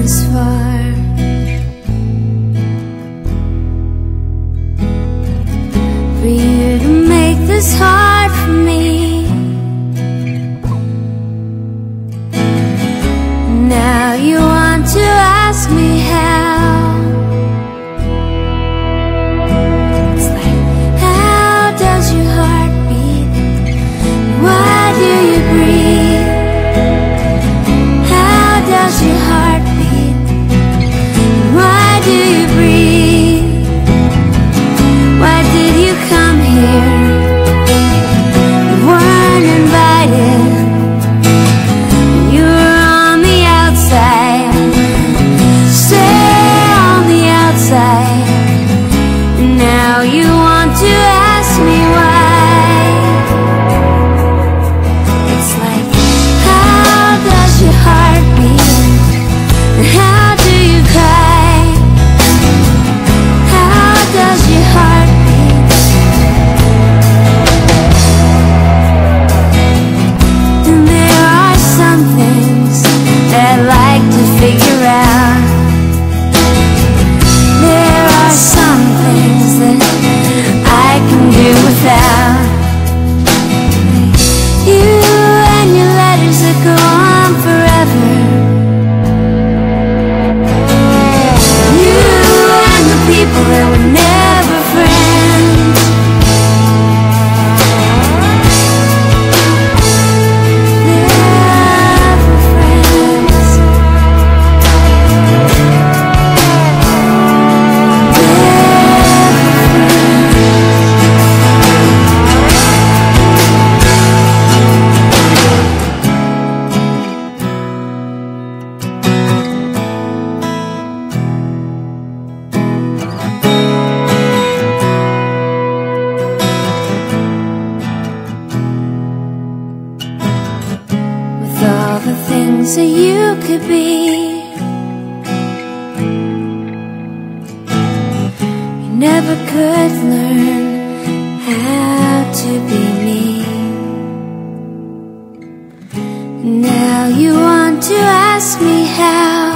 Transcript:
this far. For you to make this hard for me. so you could be. You never could learn how to be me. Now you want to ask me how